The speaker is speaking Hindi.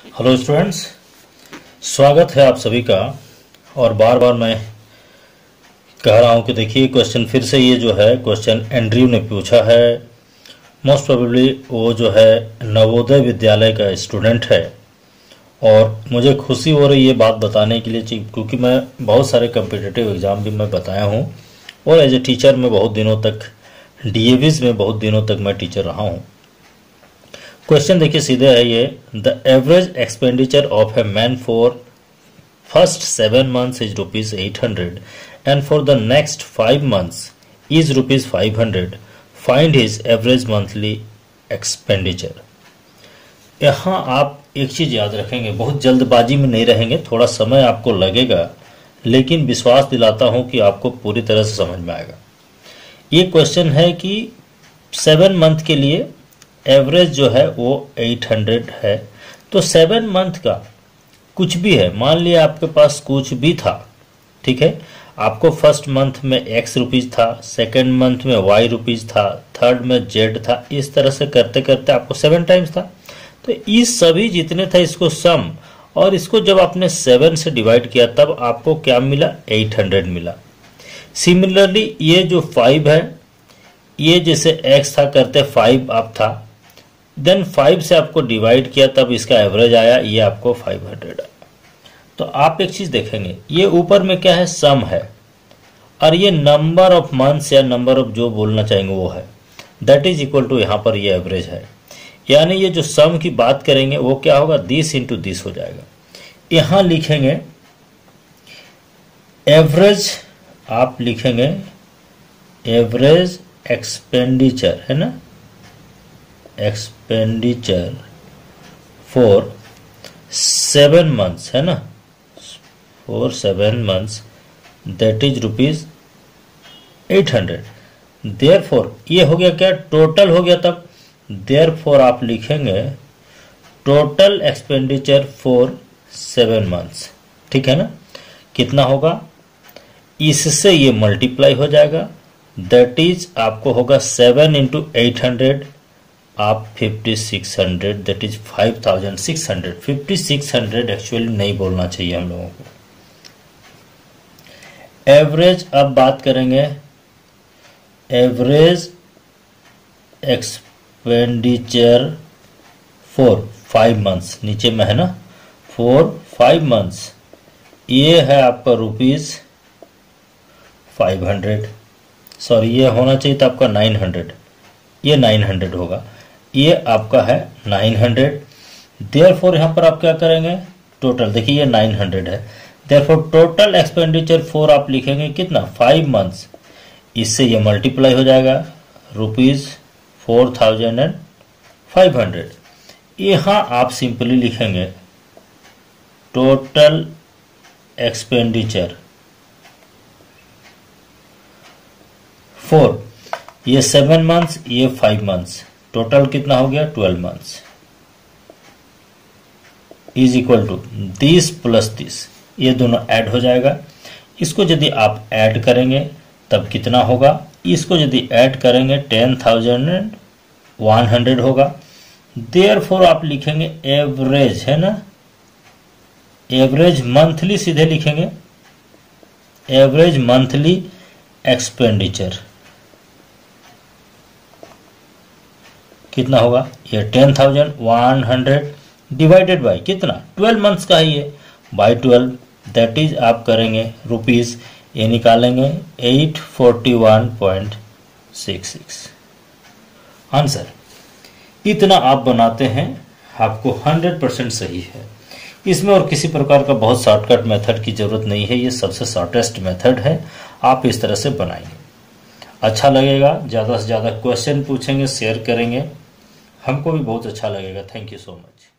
हेलो स्टूडेंट्स स्वागत है आप सभी का। और बार बार मैं कह रहा हूँ कि देखिए क्वेश्चन फिर से ये जो है क्वेश्चन एंड्रयू ने पूछा है। मोस्ट प्रोबेबली वो जो है, नवोदय विद्यालय का स्टूडेंट है। और मुझे खुशी हो रही है बात बताने के लिए, क्योंकि मैं बहुत सारे कम्पिटेटिव एग्ज़ाम भी मैं बताया हूँ। और एज ए टीचर मैं बहुत दिनों तक डी में बहुत दिनों तक मैं टीचर रहा हूँ। क्वेश्चन देखिए, सीधे है ये। The average expenditure of a man for first seven months is rupees eight hundred and for the next five months is rupees five hundred find his average monthly expenditure यहाँ आप एक चीज़ याद रखेंगे, बहुत जल्दबाजी में नहीं रहेंगे, थोड़ा समय आपको लगेगा, लेकिन विश्वास दिलाता हूँ कि आपको पूरी तरह से समझ में आएगा। ये क्वेश्चन है कि सेवन मंथ के लिए एवरेज जो है वो 800 है। तो सेवन मंथ का कुछ भी है, मान लिया आपके पास कुछ भी था, ठीक है? आपको फ़र्स्ट मंथ में एक्स रुपीज़ था सेकेंड मंथ में वाई रुपीज़ था थर्ड में जेड था, इस तरह से करते करते आपको सेवन टाइम्स था। तो इस सभी जितने था इसको सम और इसको जब आपने सेवन से डिवाइड किया, तब आपको क्या मिला? एट हंड्रेड मिला। सिमिलरली ये जो फाइव है, ये जैसे एक्स था, करते फाइव आप था देन फाइव से आपको डिवाइड किया, तब इसका एवरेज आया, ये आपको फाइव हंड्रेड तो आप एक चीज़ देखेंगे, ये ऊपर में क्या है? सम है। और ये नंबर ऑफ़ मंथ्स या नंबर ऑफ़ जो बोलना चाहेंगे वो है। दैट इज़ इक्वल टू यहाँ पर ये एवरेज है। यानी ये जो सम की बात करेंगे, वो क्या होगा? दिस इंटू दिस हो जाएगा। यहाँ लिखेंगे एवरेज आप लिखेंगे एवरेज एक्सपेंडिचर है ना? एक्सपेंडिचर फॉर सेवन मंथ्स है ना? For seven months that is rupees eight hundred therefore ये हो गया क्या? टोटल हो गया तब। देयर फोर आप लिखेंगे total expenditure for seven months ठीक है ना? कितना होगा? इससे ये मल्टीप्लाई हो जाएगा। दैट इज़ आपको होगा सेवन इंटू एट हंड्रेड आप fifty six hundred that is five thousand six hundred fifty six hundred actually नहीं बोलना चाहिए हम लोगों को। एवरेज अब बात करेंगे average expenditure for five months नीचे में है ना? फोर फाइव मंथ्स ये है आपका रुपीज़ फाइव हंड्रेड सॉरी ये होना चाहिए था आपका नाइन हंड्रेड ये नाइन हंड्रेड होगा। ये आपका है 900 देयर फोर यहाँ पर आप क्या करेंगे? टोटल देखिए ये 900 है। Therefore total expenditure for आप लिखेंगे कितना? फाइव मंथ्स इससे ये मल्टीप्लाई हो जाएगा। Rupees four thousand and five hundred यहाँ आप सिंपली लिखेंगे टोटल एक्सपेंडिचर फोर ये सेवन मंथ्स ये फाइव मंथ्स टोटल कितना हो गया? Twelve months is equal to this plus this ये दोनों ऐड हो जाएगा। इसको यदि आप ऐड करेंगे, तब कितना होगा? इसको यदि ऐड करेंगे टेन थाउज़ेंड वन हंड्रेड होगा। देयर फोर आप लिखेंगे एवरेज है ना? एवरेज मंथली सीधे लिखेंगे। एवरेज मंथली एक्सपेंडिचर कितना होगा? ये ten thousand one hundred divided by कितना? ट्वेल्व मंथ्स का है ये बाई ट्वेल्व दैट इज़ आप करेंगे रुपीज़ ये निकालेंगे eight forty one point six six answer इतना आप बनाते हैं, आपको हंड्रेड परसेंट सही है। इसमें और किसी प्रकार का बहुत शॉर्टकट मेथड की ज़रूरत नहीं है, ये सबसे शॉर्टेस्ट मेथड है, आप इस तरह से बनाएँगे अच्छा लगेगा, ज़्यादा से ज़्यादा क्वेश्चन पूछेंगे शेयर करेंगे। हमको भी बहुत अच्छा लगेगा। Thank you so much